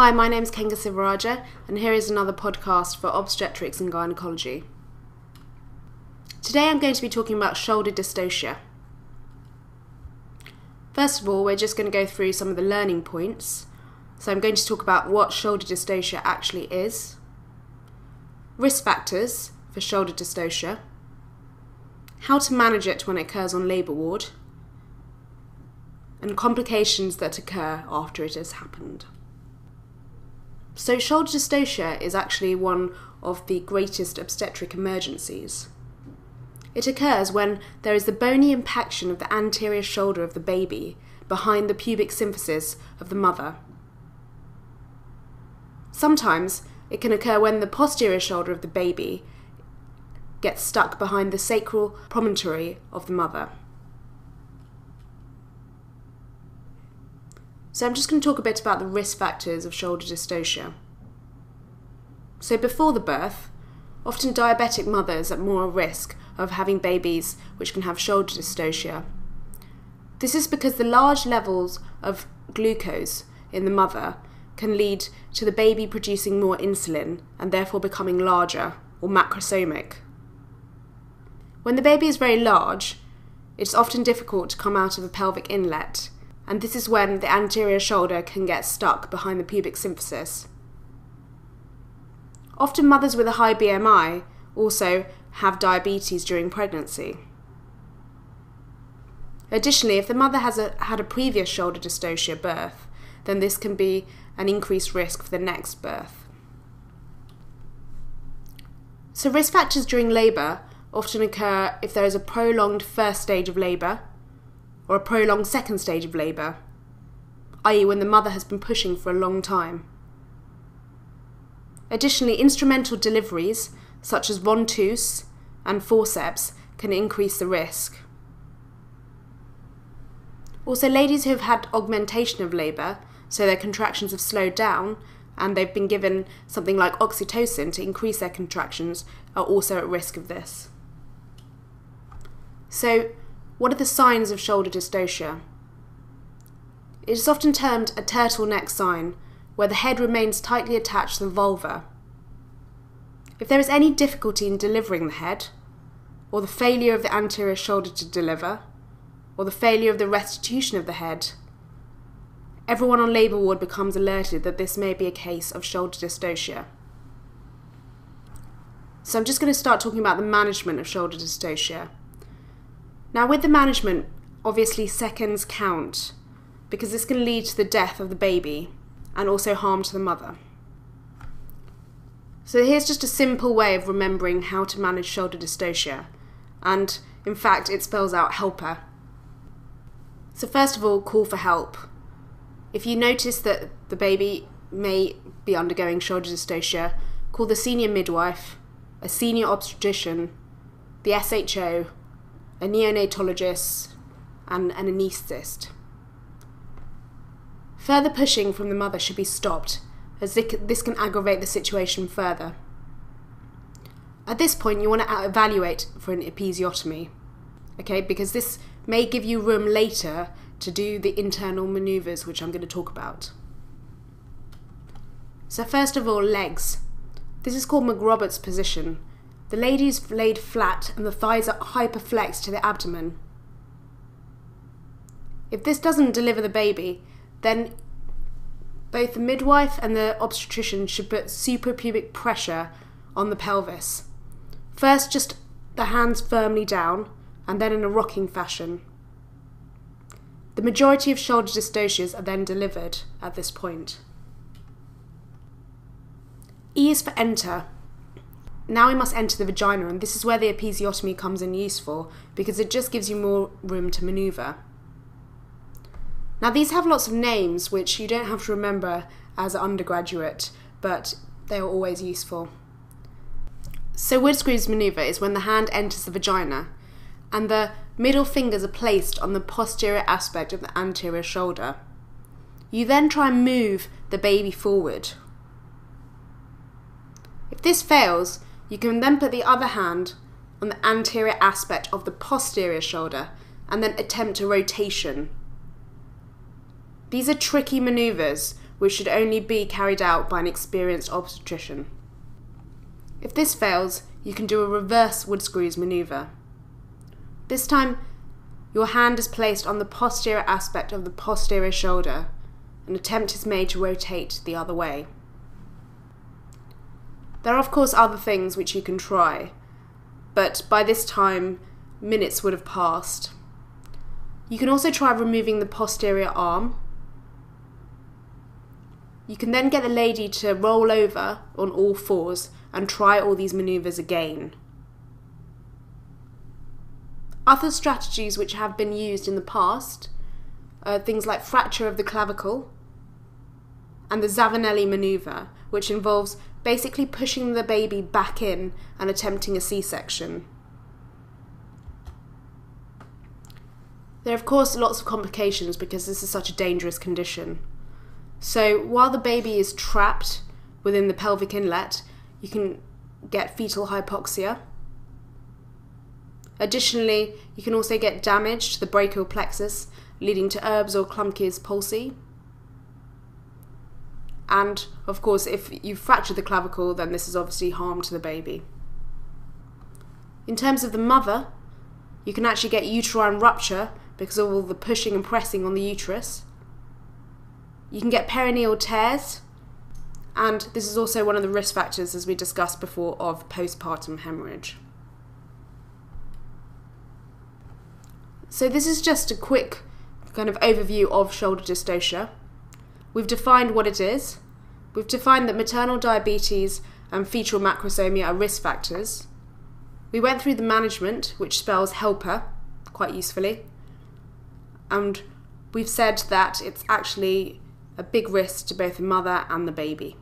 Hi, my name is Kenga Sivaraja, and here is another podcast for obstetrics and gynecology. Today I'm going to be talking about shoulder dystocia. First of all, we're just going to go through some of the learning points. So I'm going to talk about what shoulder dystocia actually is, risk factors for shoulder dystocia, how to manage it when it occurs on labour ward, and complications that occur after it has happened. So, shoulder dystocia is actually one of the greatest obstetric emergencies. It occurs when there is the bony impaction of the anterior shoulder of the baby behind the pubic symphysis of the mother. Sometimes it can occur when the posterior shoulder of the baby gets stuck behind the sacral promontory of the mother. So I'm just going to talk a bit about the risk factors of shoulder dystocia. So before the birth, often diabetic mothers are at more risk of having babies which can have shoulder dystocia. This is because the large levels of glucose in the mother can lead to the baby producing more insulin and therefore becoming larger or macrosomic. When the baby is very large, it's often difficult to come out of the pelvic inlet and this is when the anterior shoulder can get stuck behind the pubic symphysis. Often mothers with a high BMI also have diabetes during pregnancy. Additionally, if the mother has a, had a previous shoulder dystocia birth, then this can be an increased risk for the next birth. So, risk factors during labour often occur if there is a prolonged first stage of labour, or a prolonged second stage of labour, i.e., when the mother has been pushing for a long time. Additionally, instrumental deliveries, such as ventouse and forceps, can increase the risk. Also, ladies who have had augmentation of labour, so their contractions have slowed down, and they've been given something like oxytocin to increase their contractions, are also at risk of this. So, what are the signs of shoulder dystocia? It is often termed a turtleneck sign, where the head remains tightly attached to the vulva. If there is any difficulty in delivering the head, or the failure of the anterior shoulder to deliver, or the failure of the restitution of the head, everyone on labour ward becomes alerted that this may be a case of shoulder dystocia. So I'm just going to start talking about the management of shoulder dystocia. Now, with the management, obviously seconds count because this can lead to the death of the baby and also harm to the mother. So, here's just a simple way of remembering how to manage shoulder dystocia, and in fact, it spells out helper. So, first of all, call for help. If you notice that the baby may be undergoing shoulder dystocia, call the senior midwife, a senior obstetrician, the SHO, a neonatologist, and an anaesthetist. Further pushing from the mother should be stopped, as this can aggravate the situation further. At this point, you want to evaluate for an episiotomy, okay, because this may give you room later to do the internal maneuvers, which I'm going to talk about. So, first of all, legs. This is called McRoberts position, the lady is laid flat and the thighs are hyperflexed to the abdomen. If this doesn't deliver the baby, then both the midwife and the obstetrician should put suprapubic pressure on the pelvis. First, just the hands firmly down, and then in a rocking fashion. The majority of shoulder dystocias are then delivered at this point. E is for enter. Now we must enter the vagina, and this is where the episiotomy comes in useful because it just gives you more room to maneuver. Now, these have lots of names which you don't have to remember as an undergraduate, but they are always useful. So, Woodscrews maneuver is when the hand enters the vagina and the middle fingers are placed on the posterior aspect of the anterior shoulder. You then try and move the baby forward. If this fails, you can then put the other hand on the anterior aspect of the posterior shoulder and then attempt a rotation. These are tricky maneuvers which should only be carried out by an experienced obstetrician. If this fails, you can do a reverse wood screws maneuver. This time, your hand is placed on the posterior aspect of the posterior shoulder. An attempt is made to rotate the other way. There are, of course, other things which you can try, but by this time, minutes would have passed. You can also try removing the posterior arm. You can then get the lady to roll over on all fours and try all these maneuvers again. Other strategies which have been used in the past are things like fracture of the clavicle and the Zavanelli maneuver, which involves basically pushing the baby back in and attempting a C section. There are, of course, lots of complications because this is such a dangerous condition. So, while the baby is trapped within the pelvic inlet, you can get fetal hypoxia. Additionally, you can also get damage to the brachial plexus, leading to Erb's or Klumpke's palsy. And of course, if you fracture the clavicle, then this is obviously harm to the baby. In terms of the mother, you can actually get uterine rupture because of all the pushing and pressing on the uterus. You can get perineal tears, and this is also one of the risk factors, as we discussed before, of postpartum hemorrhage. So, this is just a quick kind of overview of shoulder dystocia. We've defined what it is. We've defined that maternal diabetes and fetal macrosomia are risk factors. We went through the management, which spells helper quite usefully. And we've said that it's actually a big risk to both the mother and the baby.